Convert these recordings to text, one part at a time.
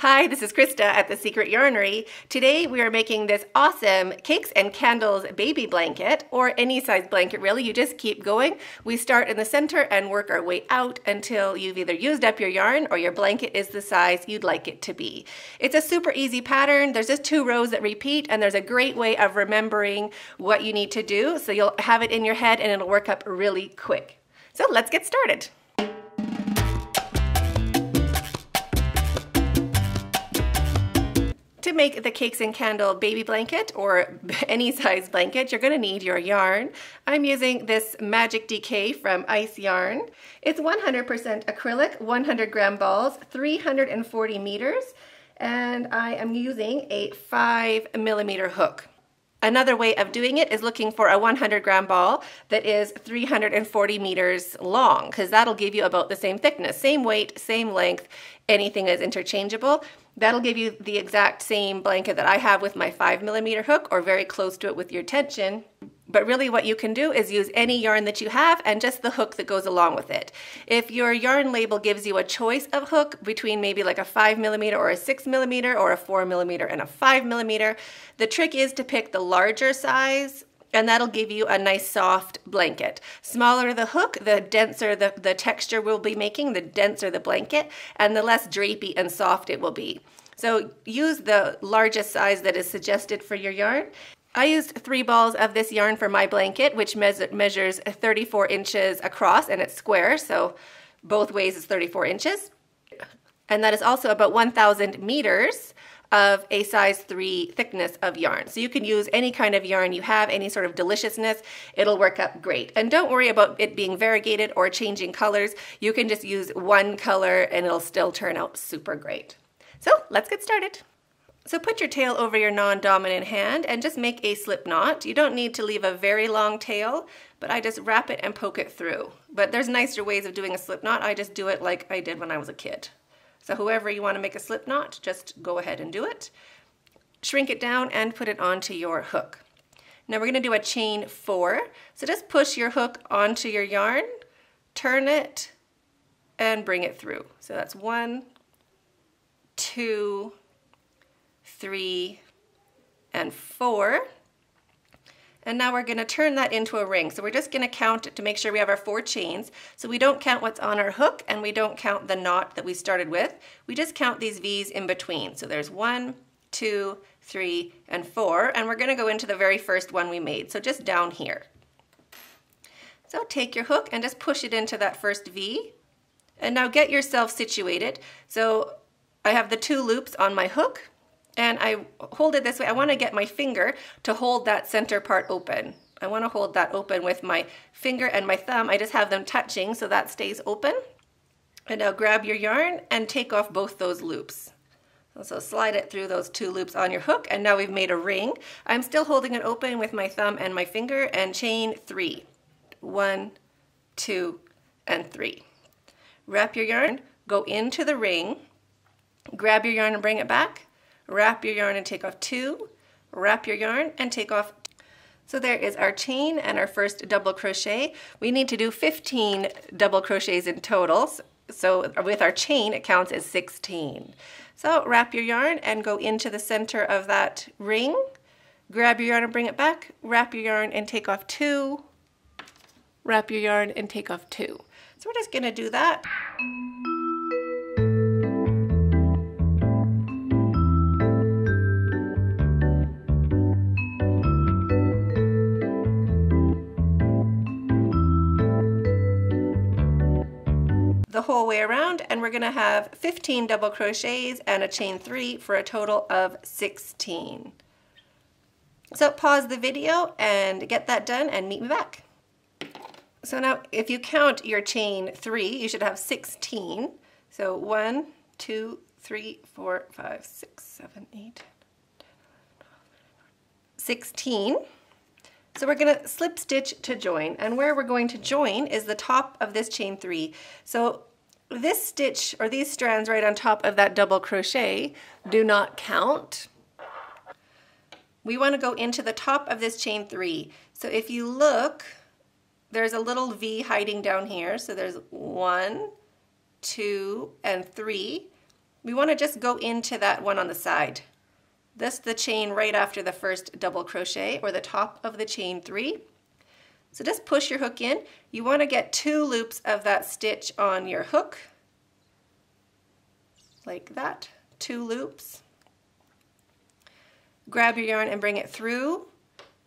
Hi, this is Krista at The Secret Yarnery. Today we are making this awesome Cakes and Candles baby blanket, or any size blanket really. You just keep going. We start in the center and work our way out until you've either used up your yarn or your blanket is the size you'd like it to be. It's a super easy pattern. There's just two rows that repeat and there's a great way of remembering what you need to do. So you'll have it in your head and it'll work up really quick. So let's get started. Make the Cakes and Candle baby blanket or any size blanket, you're gonna need your yarn. I'm using this Magic DK from Ice Yarn. It's 100% acrylic, 100 gram balls, 340 meters, and I am using a five millimeter hook. Another way of doing it is looking for a 100 gram ball that is 340 meters long because that'll give you about the same thickness, same weight, same length, anything is interchangeable. That'll give you the exact same blanket that I have with my five millimeter hook or very close to it with your tension. But really what you can do is use any yarn that you have and just the hook that goes along with it. If your yarn label gives you a choice of hook between maybe like a five millimeter or a six millimeter or a four millimeter and a five millimeter, the trick is to pick the larger size and that'll give you a nice soft blanket. Smaller the hook, the denser the, the texture we'll be making, the denser the blanket, and the less drapey and soft it will be. So use the largest size that is suggested for your yarn. I used three balls of this yarn for my blanket, which measures 34 inches across and it's square, so both ways is 34 inches. And that is also about 1,000 meters of a size 3 thickness of yarn. So you can use any kind of yarn you have, any sort of deliciousness, it'll work up great. And don't worry about it being variegated or changing colors. You can just use one color and it'll still turn out super great. So let's get started. So put your tail over your non-dominant hand and just make a slip knot. You don't need to leave a very long tail, but I just wrap it and poke it through. But there's nicer ways of doing a slip knot. I just do it like I did when I was a kid. So whoever you want to make a slip knot, just go ahead and do it. Shrink it down and put it onto your hook. Now we're going to do a chain four. So just push your hook onto your yarn, turn it, and bring it through. So that's one, two, three, and four. And now we're going to turn that into a ring. So we're just going to count to make sure we have our four chains. So we don't count what's on our hook and we don't count the knot that we started with. We just count these V's in between. So there's one, two, three, and four. And we're going to go into the very first one we made. So just down here. So take your hook and just push it into that first V. And now get yourself situated. So I have the two loops on my hook and I hold it this way. I want to get my finger to hold that center part open. I want to hold that open with my finger and my thumb. I just have them touching so that stays open. And now grab your yarn and take off both those loops. So slide it through those two loops on your hook and now we've made a ring. I'm still holding it open with my thumb and my finger and chain three. One, two, and three. Wrap your yarn, go into the ring, grab your yarn and bring it back, wrap your yarn and take off two, wrap your yarn and take off so there is our chain and our first double crochet. We need to do 15 double crochets in total. So with our chain, it counts as 16. So wrap your yarn and go into the center of that ring. Grab your yarn and bring it back. Wrap your yarn and take off two. Wrap your yarn and take off two. So we're just gonna do that. Whole way around and we're gonna have 15 double crochets and a chain three for a total of 16. So pause the video and get that done and meet me back. So now if you count your chain three, you should have 16. So one, two, three, four, five, six, seven, eight, 16. So we're going to slip stitch to join and where we're going to join is the top of this chain three. So this stitch or these strands right on top of that double crochet do not count. We want to go into the top of this chain three. So if you look, there's a little V hiding down here. So there's one, two, and three. we want to just go into that one on the side. This the chain right after the first double crochet or the top of the chain three. So just push your hook in. You want to get two loops of that stitch on your hook, like that, two loops. Grab your yarn and bring it through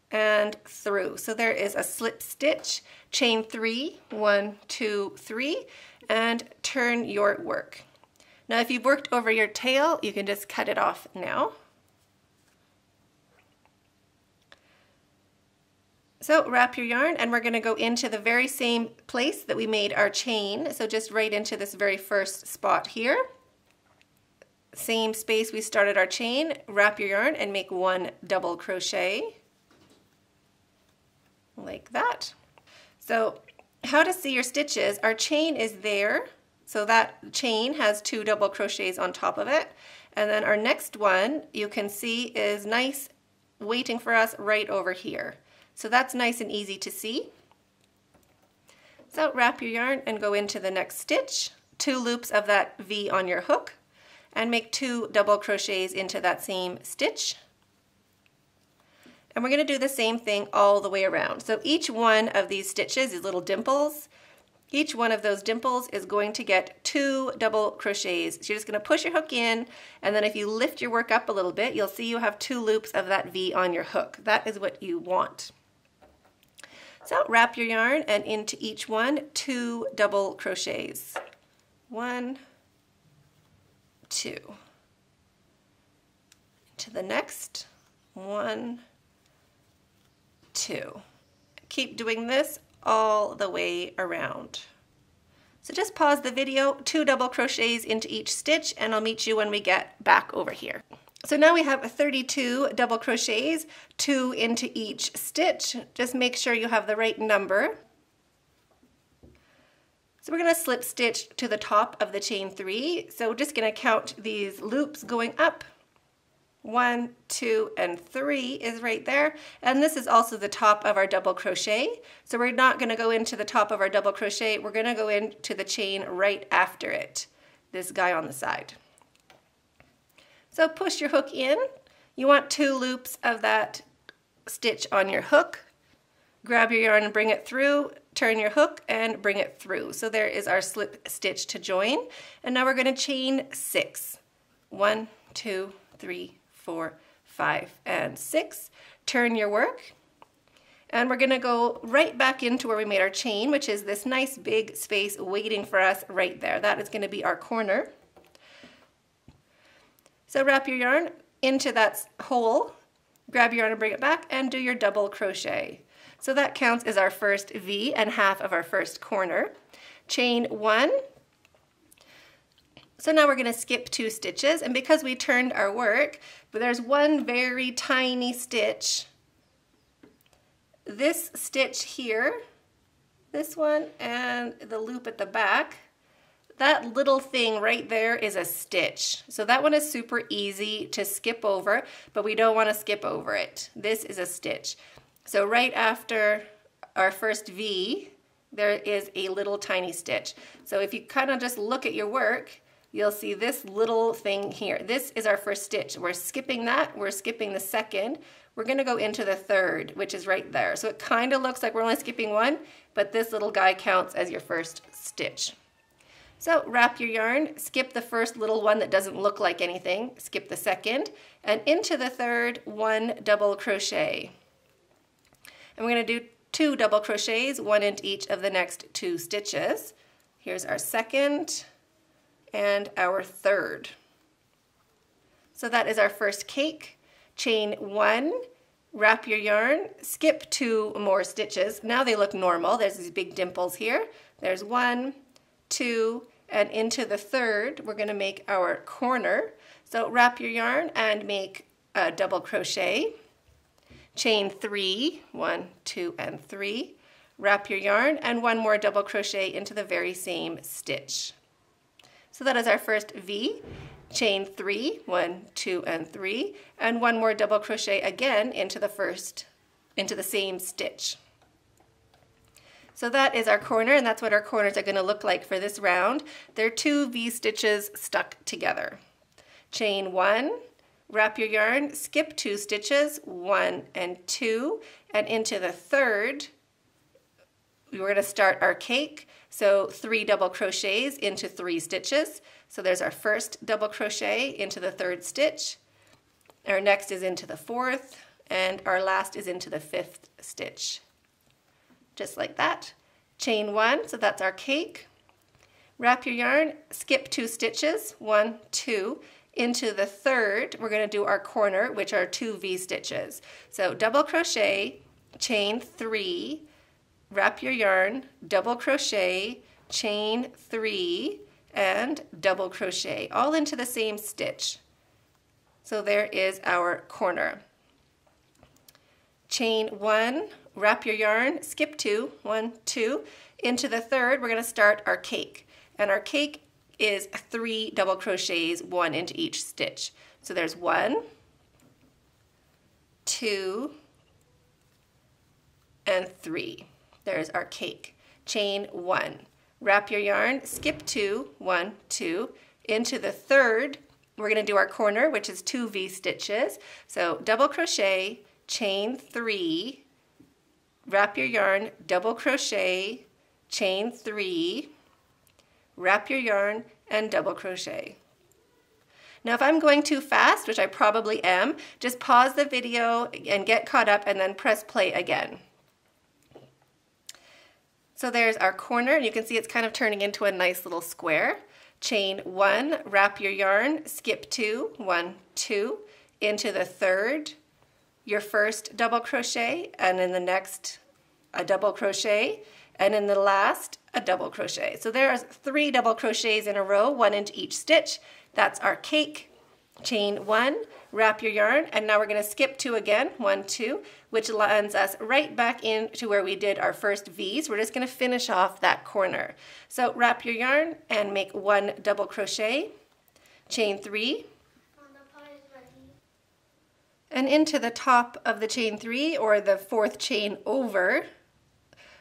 and through. So there is a slip stitch, chain three, one, two, three, and turn your work. Now if you've worked over your tail, you can just cut it off now. So wrap your yarn and we're going to go into the very same place that we made our chain. So just right into this very first spot here. Same space we started our chain, wrap your yarn and make one double crochet like that. So how to see your stitches, our chain is there. So that chain has two double crochets on top of it. And then our next one you can see is nice waiting for us right over here. So that's nice and easy to see. So wrap your yarn and go into the next stitch, two loops of that V on your hook, and make two double crochets into that same stitch. And we're going to do the same thing all the way around. So each one of these stitches, these little dimples, each one of those dimples is going to get two double crochets. So you're just going to push your hook in, and then if you lift your work up a little bit, you'll see you have two loops of that V on your hook. That is what you want. So wrap your yarn and into each one, two double crochets. One, two. To the next, one, two. Keep doing this all the way around. So just pause the video, two double crochets into each stitch, and I'll meet you when we get back over here. So now we have 32 double crochets, two into each stitch. Just make sure you have the right number. So we're going to slip stitch to the top of the chain three. So we're just going to count these loops going up. One, two, and three is right there. And this is also the top of our double crochet. So we're not going to go into the top of our double crochet. We're going to go into the chain right after it, this guy on the side. So push your hook in. You want two loops of that stitch on your hook. Grab your yarn and bring it through, turn your hook and bring it through. So there is our slip stitch to join. And now we're gonna chain six. One, two, three, four, five, and six. Turn your work. And we're gonna go right back into where we made our chain, which is this nice big space waiting for us right there. That is gonna be our corner. So wrap your yarn into that hole, grab your yarn and bring it back, and do your double crochet. So that counts as our first V and half of our first corner. Chain one. So now we're going to skip two stitches, and because we turned our work, there's one very tiny stitch. This stitch here, this one, and the loop at the back, that little thing right there is a stitch. So that one is super easy to skip over, but we don't want to skip over it. This is a stitch. So right after our first V, there is a little tiny stitch. So if you kind of just look at your work, you'll see this little thing here. This is our first stitch. We're skipping that, we're skipping the second. We're gonna go into the third, which is right there. So it kind of looks like we're only skipping one, but this little guy counts as your first stitch. So wrap your yarn, skip the first little one that doesn't look like anything, skip the second, and into the third, one double crochet. And we're gonna do two double crochets, one into each of the next two stitches. Here's our second and our third. So that is our first cake. Chain one, wrap your yarn, skip two more stitches. Now they look normal. There's these big dimples here. There's one, two, and into the third, we're gonna make our corner. So wrap your yarn and make a double crochet. Chain three, one, two, and three. Wrap your yarn and one more double crochet into the very same stitch. So that is our first V. Chain three, one, two, and three, and one more double crochet again into the first, into the same stitch. So that is our corner and that's what our corners are gonna look like for this round. They're two V-stitches stuck together. chain one, wrap your yarn, skip two stitches, one and two, and into the third, we're going to start our cake. So three double crochets into three stitches. So there's our first double crochet into the third stitch. Our next is into the fourth, and our last is into the fifth stitch. Just like that. Chain one, so that's our cake. Wrap your yarn, skip two stitches, one, two, into the third, we're going to do our corner, which are two V-stitches. So double crochet, chain three, wrap your yarn, double crochet, chain three, and double crochet, all into the same stitch. So there is our corner. Chain one, wrap your yarn, skip two, one, two. Into the third, we're to start our cake. And our cake is three double crochets, one into each stitch. So there's one, two, and three. There's our cake. Chain one. Wrap your yarn, skip two, one, two. Into the third, we're to do our corner, which is two V-stitches. So double crochet, chain three, wrap your yarn, double crochet, chain three, wrap your yarn, and double crochet. Now if I'm going too fast, which I probably am, just pause the video and get caught up and then press play again. So there's our corner, and you can see it's kind of turning into a nice little square. Chain one, wrap your yarn, skip two, one, two, into the third, your first double crochet, and in the next a double crochet, and in the last a double crochet. So there are three double crochets in a row, one into each stitch. That's our cake. Chain one, wrap your yarn, and now we're going to skip two again, one, two, which lands us right back into where we did our first V's. We're just going to finish off that corner. So wrap your yarn and make one double crochet, chain three, and into the top of the chain three or the fourth chain over,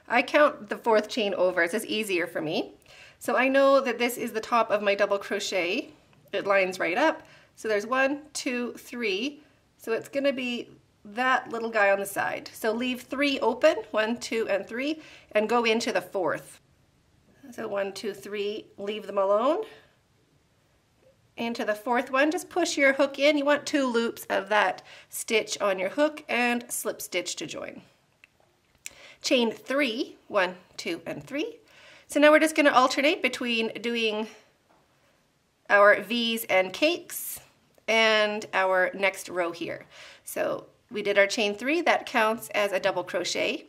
I count the fourth chain over, it's just easier for me. So I know that this is the top of my double crochet. It lines right up. So there's one, two, three. So it's gonna be that little guy on the side. So leave three open, one, two, and three, and go into the fourth. So one, two, three, leave them alone. Into the fourth one, just push your hook in. You want two loops of that stitch on your hook and slip stitch to join chain three, one, two, and three. So now we're just gonna alternate between doing our V's and cakes and our next row here. So we did our chain three, that counts as a double crochet.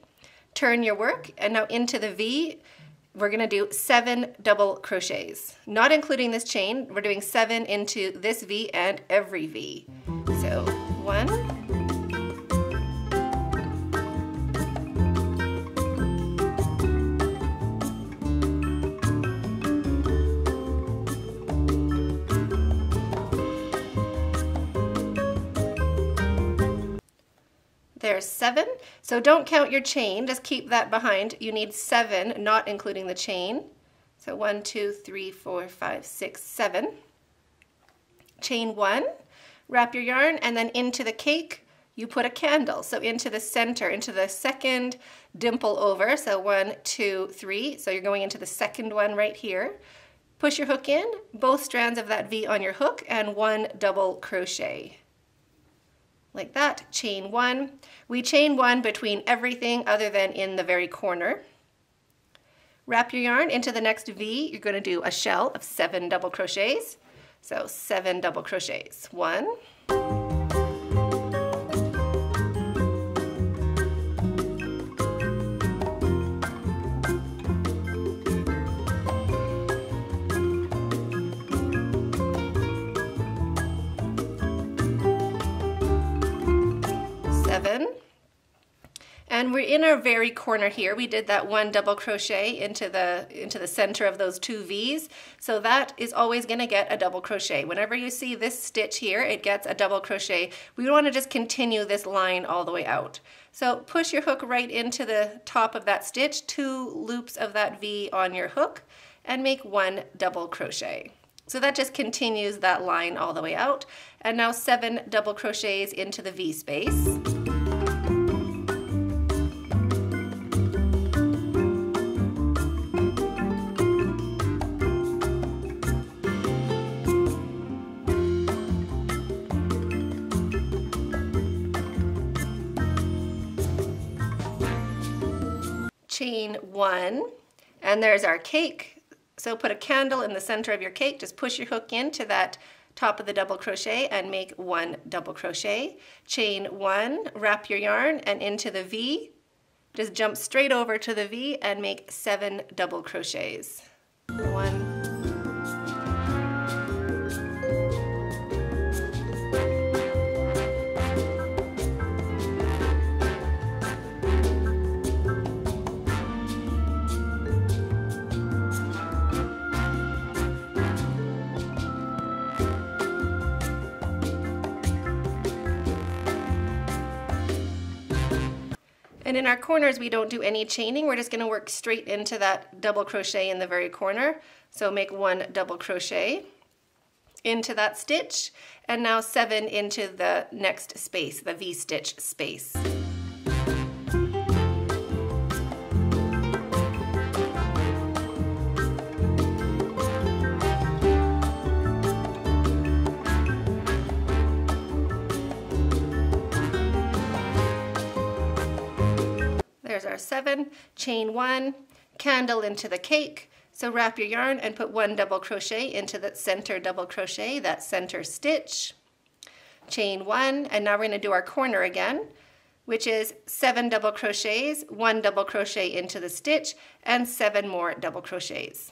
Turn your work, and now into the V, we're gonna do seven double crochets. Not including this chain, we're doing seven into this V and every V. So one, There's seven. So don't count your chain, just keep that behind. You need seven, not including the chain. So one, two, three, four, five, six, seven. Chain one, wrap your yarn, and then into the cake, you put a candle. So into the center, into the second dimple over. So one, two, three. So you're going into the second one right here. Push your hook in, both strands of that V on your hook, and one double crochet like that, chain one. We chain one between everything other than in the very corner. Wrap your yarn into the next V. You're gonna do a shell of seven double crochets. So seven double crochets. One, And we're in our very corner here. We did that one double crochet into the, into the center of those two V's. So that is always gonna get a double crochet. Whenever you see this stitch here, it gets a double crochet. We wanna just continue this line all the way out. So push your hook right into the top of that stitch, two loops of that V on your hook, and make one double crochet. So that just continues that line all the way out. And now seven double crochets into the V space. One, and there's our cake. So put a candle in the center of your cake, just push your hook into that top of the double crochet and make one double crochet. Chain one, wrap your yarn and into the V, just jump straight over to the V and make seven double crochets. One, in our corners, we don't do any chaining. We're just gonna work straight into that double crochet in the very corner. So make one double crochet into that stitch, and now seven into the next space, the V-stitch space. Seven, chain one, candle into the cake. So wrap your yarn and put one double crochet into the center double crochet, that center stitch. Chain one, and now we're gonna do our corner again, which is seven double crochets, one double crochet into the stitch, and seven more double crochets.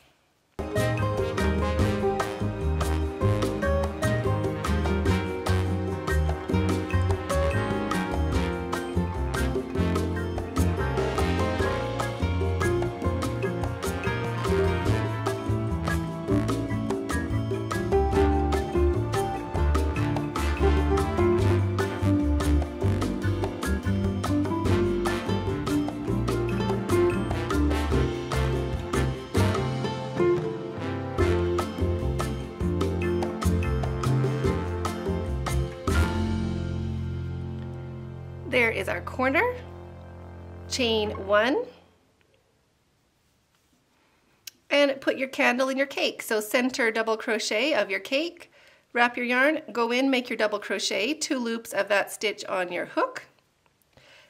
Corner, chain one, and put your candle in your cake. So center double crochet of your cake, wrap your yarn, go in, make your double crochet, two loops of that stitch on your hook,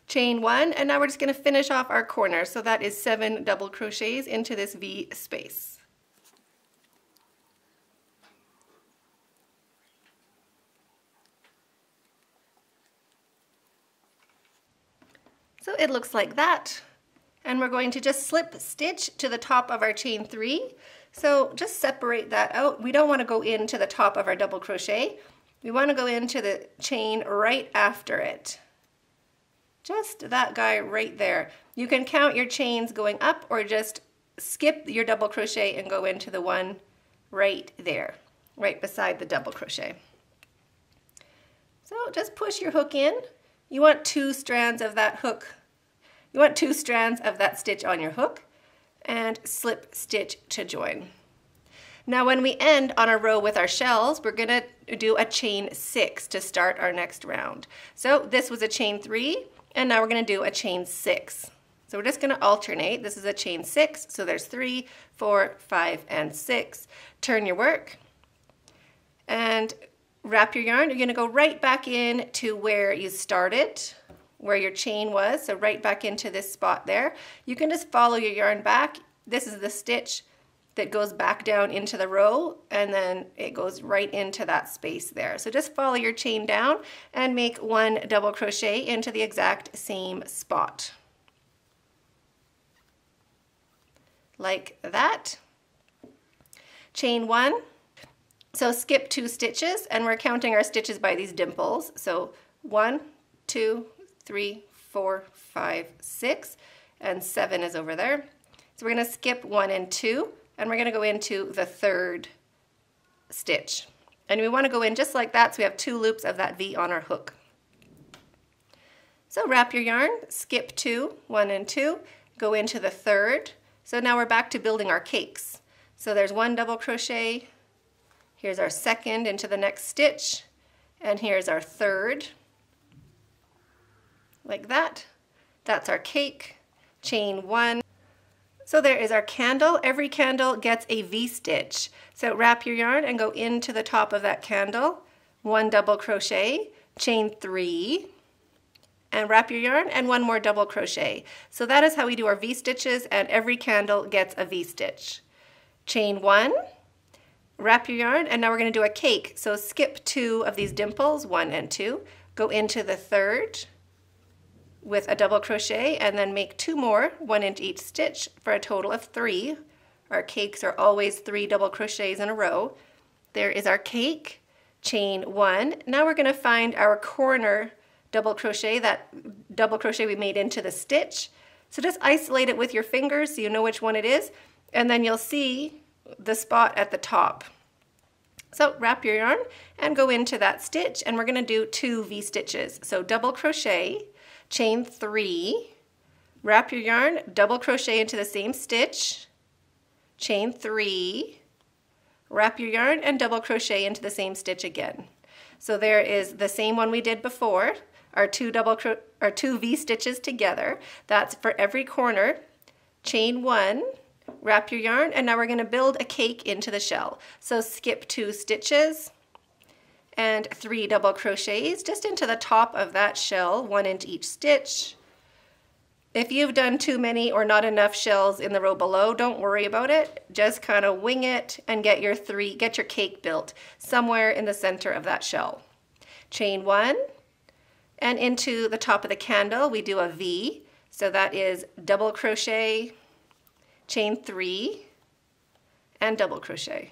chain one, and now we're just gonna finish off our corner. So that is seven double crochets into this V space. So it looks like that. And we're going to just slip stitch to the top of our chain three. So just separate that out. We don't want to go into the top of our double crochet. We want to go into the chain right after it. Just that guy right there. You can count your chains going up or just skip your double crochet and go into the one right there, right beside the double crochet. So just push your hook in. You want two strands of that hook you want two strands of that stitch on your hook and slip stitch to join. Now when we end on a row with our shells, we're gonna do a chain six to start our next round. So this was a chain three, and now we're gonna do a chain six. So we're just gonna alternate. This is a chain six, so there's three, four, five, and six. Turn your work and wrap your yarn. You're gonna go right back in to where you started where your chain was, so right back into this spot there. You can just follow your yarn back. This is the stitch that goes back down into the row and then it goes right into that space there. So just follow your chain down and make one double crochet into the exact same spot. Like that. Chain one. So skip two stitches and we're counting our stitches by these dimples. So one, two, three, four, five, six, and seven is over there. So we're gonna skip one and two, and we're gonna go into the third stitch. And we wanna go in just like that, so we have two loops of that V on our hook. So wrap your yarn, skip two, one and two, go into the third. So now we're back to building our cakes. So there's one double crochet, Here's our second into the next stitch, and here's our third, like that. That's our cake, chain one. So there is our candle. Every candle gets a V-stitch. So wrap your yarn and go into the top of that candle, one double crochet, chain three, and wrap your yarn and one more double crochet. So that is how we do our V-stitches and every candle gets a V-stitch. Chain one, wrap your yarn, and now we're gonna do a cake. So skip two of these dimples, one and two, go into the third with a double crochet and then make two more, one into each stitch for a total of three. Our cakes are always three double crochets in a row. There is our cake, chain one. Now we're gonna find our corner double crochet, that double crochet we made into the stitch. So just isolate it with your fingers so you know which one it is, and then you'll see the spot at the top. So wrap your yarn and go into that stitch and we're gonna do two V-stitches. So double crochet, chain three, wrap your yarn, double crochet into the same stitch, chain three, wrap your yarn and double crochet into the same stitch again. So there is the same one we did before, our two double our two V stitches together. That's for every corner. Chain one, wrap your yarn, and now we're going to build a cake into the shell. So skip two stitches and three double crochets just into the top of that shell, one into each stitch. If you've done too many or not enough shells in the row below, don't worry about it. Just kind of wing it and get your three, get your cake built somewhere in the center of that shell. Chain one, and into the top of the candle, we do a V. So that is double crochet, chain three, and double crochet.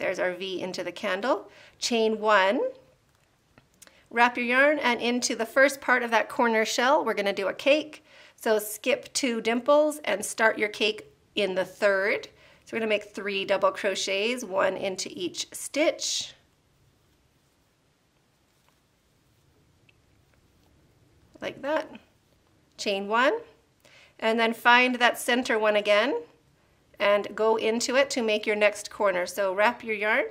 There's our V into the candle. Chain one, wrap your yarn and into the first part of that corner shell, we're gonna do a cake. So skip two dimples and start your cake in the third. So we're gonna make three double crochets, one into each stitch. like that. Chain one, and then find that center one again and go into it to make your next corner. So wrap your yarn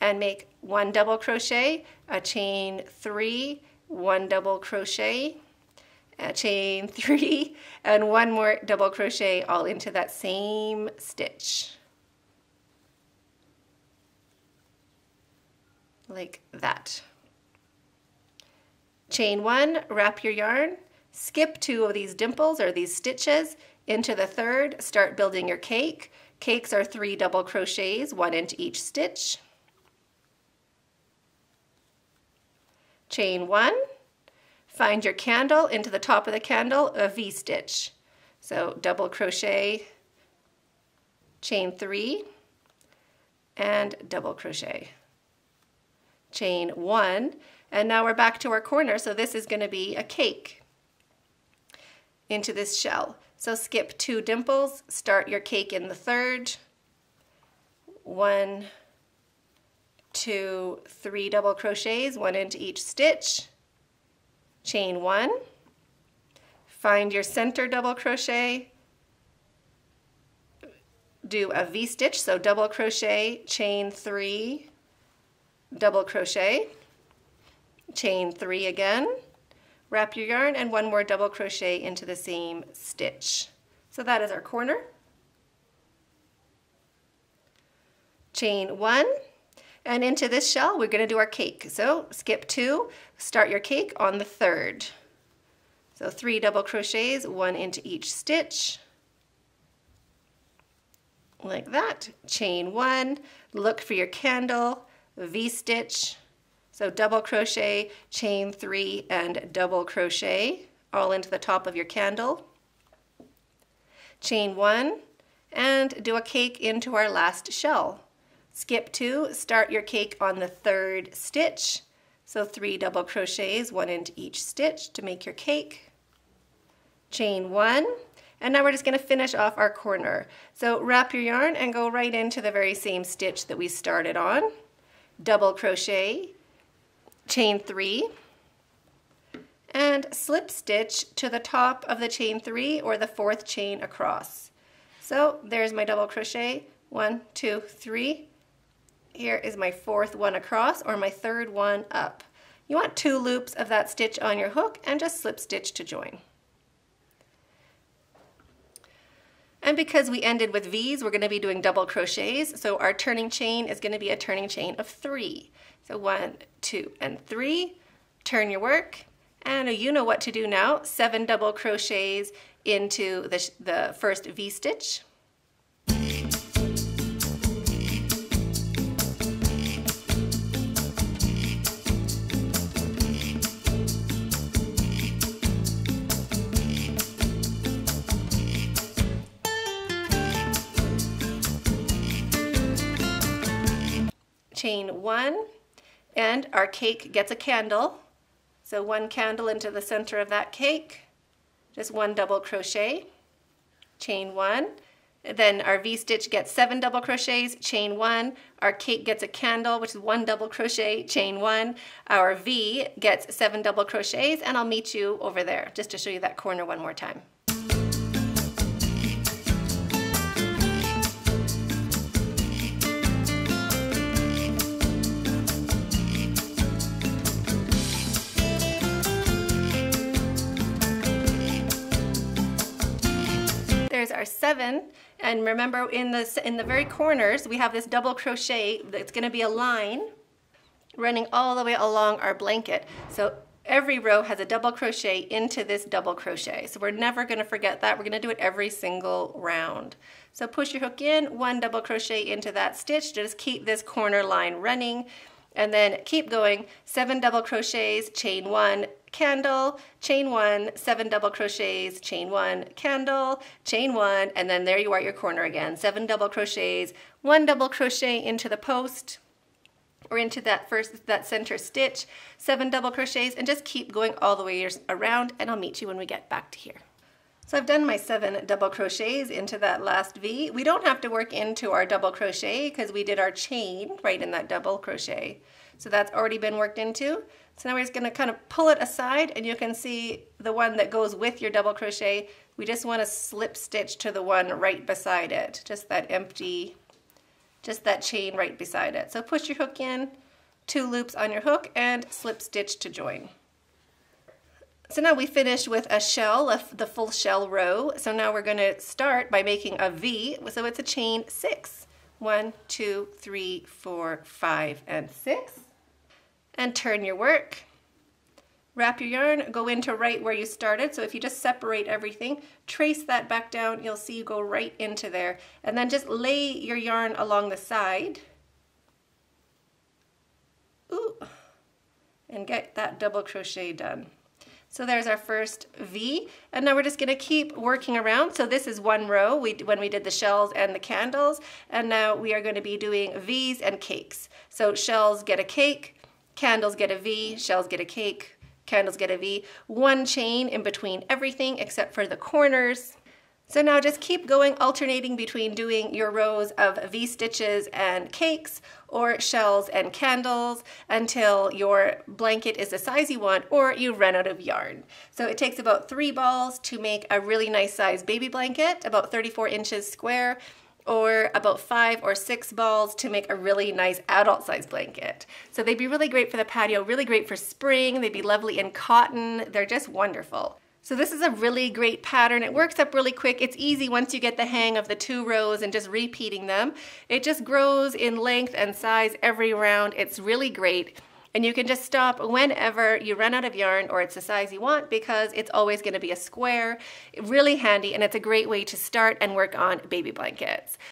and make one double crochet, a chain three, one double crochet, a chain three, and one more double crochet all into that same stitch. Like that. Chain one, wrap your yarn, skip two of these dimples or these stitches into the third, start building your cake. Cakes are three double crochets, one into each stitch. Chain one, find your candle into the top of the candle, a V-stitch. So double crochet, chain three, and double crochet. Chain one, and now we're back to our corner, so this is gonna be a cake into this shell. So skip two dimples, start your cake in the third. One, two, three double crochets, one into each stitch. Chain one. Find your center double crochet. Do a V-stitch, so double crochet, chain three, double crochet chain three again, wrap your yarn and one more double crochet into the same stitch. So that is our corner. Chain one, and into this shell we're gonna do our cake. So skip two, start your cake on the third. So three double crochets, one into each stitch, like that. Chain one, look for your candle, V-stitch, so double crochet, chain three, and double crochet all into the top of your candle. Chain one, and do a cake into our last shell. Skip two, start your cake on the third stitch. So three double crochets, one into each stitch to make your cake. Chain one, and now we're just gonna finish off our corner. So wrap your yarn and go right into the very same stitch that we started on. Double crochet, chain three, and slip stitch to the top of the chain three or the fourth chain across. So there's my double crochet, One, two, three. Here is my fourth one across or my third one up. You want two loops of that stitch on your hook and just slip stitch to join. And because we ended with V's, we're gonna be doing double crochets. So our turning chain is gonna be a turning chain of three. So one, two, and three. Turn your work. And you know what to do now. Seven double crochets into the, the first V-stitch. chain one, and our cake gets a candle. So one candle into the center of that cake, just one double crochet, chain one, then our V-stitch gets seven double crochets, chain one. Our cake gets a candle, which is one double crochet, chain one. Our V gets seven double crochets, and I'll meet you over there just to show you that corner one more time. Our seven. And remember in the, in the very corners, we have this double crochet that's gonna be a line running all the way along our blanket. So every row has a double crochet into this double crochet. So we're never gonna forget that. We're gonna do it every single round. So push your hook in, one double crochet into that stitch, just keep this corner line running and then keep going, seven double crochets, chain one, candle, chain one, seven double crochets, chain one, candle, chain one, and then there you are at your corner again. Seven double crochets, one double crochet into the post or into that first, that center stitch, seven double crochets, and just keep going all the way around, and I'll meet you when we get back to here. So I've done my seven double crochets into that last V. We don't have to work into our double crochet because we did our chain right in that double crochet. So that's already been worked into. So now we're just gonna kind of pull it aside and you can see the one that goes with your double crochet. We just wanna slip stitch to the one right beside it, just that empty, just that chain right beside it. So push your hook in, two loops on your hook and slip stitch to join. So now we finished with a shell, the full shell row. So now we're going to start by making a V. So it's a chain six. One, two, three, four, five, and six. And turn your work. Wrap your yarn, go into right where you started. So if you just separate everything, trace that back down, you'll see you go right into there. And then just lay your yarn along the side. Ooh, and get that double crochet done. So there's our first V, and now we're just gonna keep working around. So this is one row we, when we did the shells and the candles, and now we are gonna be doing V's and cakes. So shells get a cake, candles get a V, shells get a cake, candles get a V. One chain in between everything except for the corners. So now just keep going, alternating between doing your rows of V-stitches and cakes or shells and candles until your blanket is the size you want or you run out of yarn. So it takes about three balls to make a really nice size baby blanket, about 34 inches square, or about five or six balls to make a really nice adult size blanket. So they'd be really great for the patio, really great for spring. They'd be lovely in cotton. They're just wonderful. So this is a really great pattern. It works up really quick. It's easy once you get the hang of the two rows and just repeating them. It just grows in length and size every round. It's really great. And you can just stop whenever you run out of yarn or it's the size you want because it's always gonna be a square. Really handy and it's a great way to start and work on baby blankets.